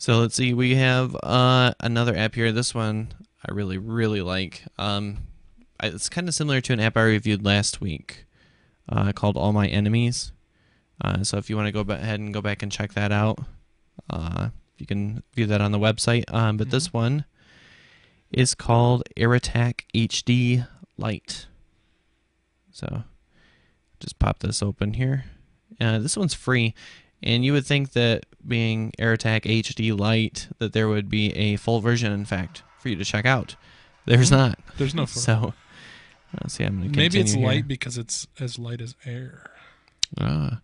So let's see. We have uh, another app here. This one I really, really like. Um, it's kind of similar to an app I reviewed last week uh, called All My Enemies. Uh, so if you want to go ahead and go back and check that out, uh, you can view that on the website. Um, but this one is called AirAttack HD Lite. So just pop this open here. Uh, this one's free, and you would think that being AirAttack HD Lite, that there would be a full version, in fact, for you to check out. There's not. There's no full- So, let's see. I'm gonna Maybe it's here. light because it's as light as air. Ah.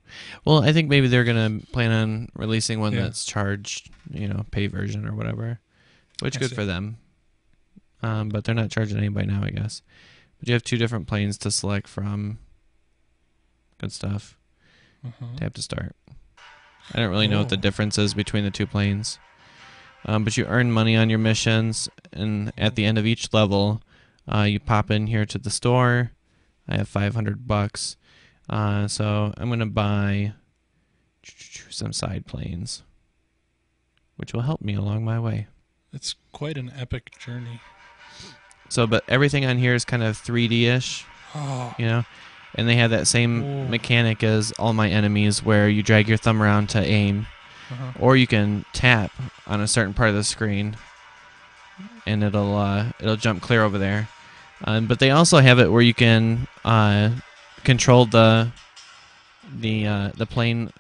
well, I think maybe they're gonna plan on releasing one Yeah. that's charged, you know, pay version or whatever, which I good see. for them. Um, but they're not charging anybody now, I guess. But you have two different planes to select from. Good stuff. Uh-huh. Tap to start. I don't really know what the difference is between the two planes. Um, but you earn money on your missions, and at the end of each level, uh, you pop in here to the store. I have 500 bucks. Uh, so I'm going to buy some side planes, which will help me along my way. It's quite an epic journey. So, but everything on here is kind of 3D ish. Oh, you know and they have that same Ooh. mechanic as all my enemies where you drag your thumb around to aim uh-huh. or you can tap on a certain part of the screen and it'll uh, it'll jump clear over there um, but they also have it where you can uh, control the the uh, the plane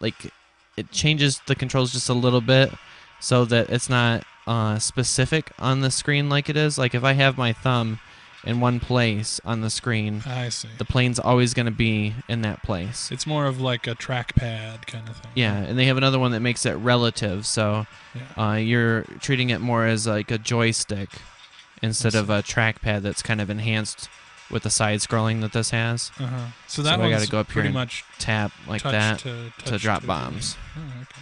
like it changes the controls just a little bit so that it's not uh, specific on the screen like it is like if I have my thumb in one place on the screen I see. the plane's always going to be in that place It's more of like a trackpad kind of thing. yeah, and they have another one that makes it relative, so Yeah. uh, you're treating it more as like a joystick instead of a trackpad that's kind of enhanced with the side scrolling that this has. Uh-huh. So So that I gotta go up here pretty and much Tap like that to, to drop to- bombs. Oh, okay.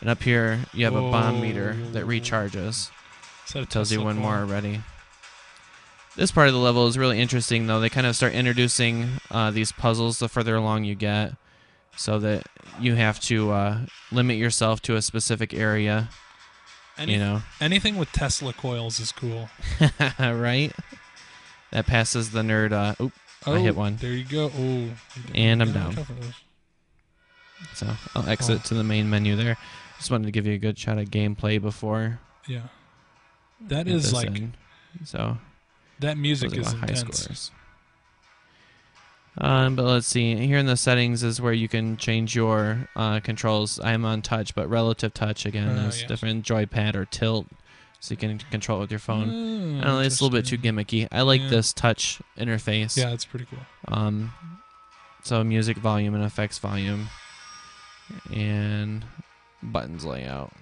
And up here you have a bomb meter that recharges. A It tells you when more are ready. This part of the level is really interesting, though. They kind of start introducing uh, these puzzles the further along you get, so that you have to uh, limit yourself to a specific area. Any- you know, Anything with Tesla coils is cool. right? That passes the nerd. Uh, oop, Oh, I hit one. There you go. Oh, And I'm down. watch out for those. So I'll exit Oh. to the main menu there. Just wanted to give you a good shot of gameplay before. Yeah. that is like in. So that music is the high intense. scores. Um, but let's see. Here in the settings is where you can change your uh, controls. I am on touch, but relative touch again Ah, is yes. different. Joypad or tilt, so you can control it with your phone. Mm, know. It's a little bit too gimmicky. I like Yeah. this touch interface. Yeah, it's pretty cool. Um, so music volume and effects volume, and buttons layout.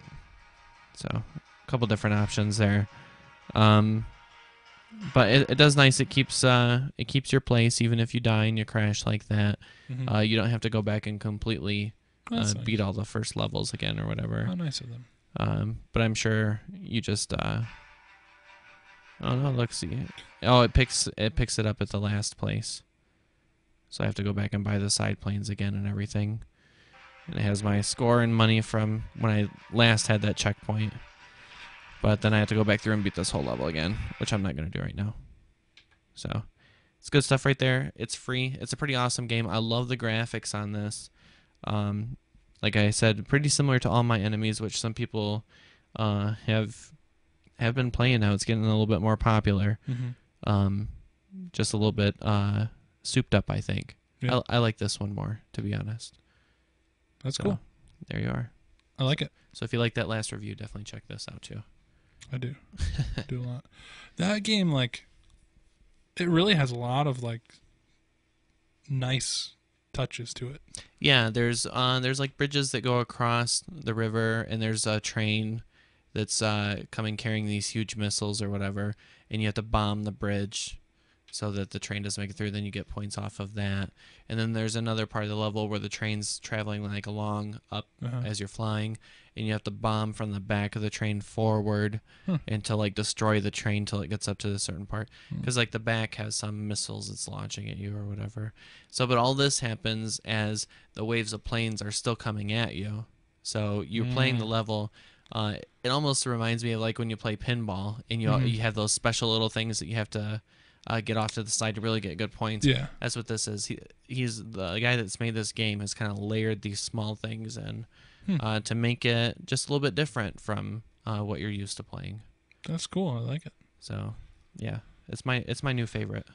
So a couple different options there. Um, but it, it does nice. It keeps uh it keeps your place even if you die and you crash like that. Mhm. Uh, you don't have to go back and completely uh, nice. beat all the first levels again or whatever. How nice of them. Um, but I'm sure you just uh. Oh no! Let's see. Oh, it picks it picks it up at the last place. So I have to go back and buy the side planes again and everything. And it has my score and money from when I last had that checkpoint. But then I have to go back through and beat this whole level again, which I'm not going to do right now. So it's good stuff right there. It's free. It's a pretty awesome game. I love the graphics on this. Um, like I said, pretty similar to all my enemies, which some people uh, have have been playing now. It's getting a little bit more popular. Mm-hmm. Um, just a little bit uh, souped up, I think. Yeah. I, I like this one more, to be honest. That's So, cool. There you are. I like it. So if you like that last review, definitely check this out too. I do. do a lot. That game, like, it really has a lot of like nice touches to it. Yeah, there's uh there's like bridges that go across the river and there's a train that's uh coming carrying these huge missiles or whatever and you have to bomb the bridge so that the train doesn't make it through then you get points off of that. And then there's another part of the level where the train's traveling like along up Uh-huh. as you're flying and you have to bomb from the back of the train forward Hmm. and to like destroy the train till it gets up to a certain part Hmm. because like the back has some missiles it's launching at you or whatever so but all this happens as the waves of planes are still coming at you so you're playing the Mm. level Uh, it almost reminds me of like when you play pinball and you Mhm. you have those special little things that you have to uh, get off to the side to really get good points. Yeah. That's what this is. He, he's the guy that's made this game has kind of layered these small things in Hmm. uh, to make it just a little bit different from uh, what you're used to playing. That's cool. I like it. So, yeah, it's my it's my new favorite.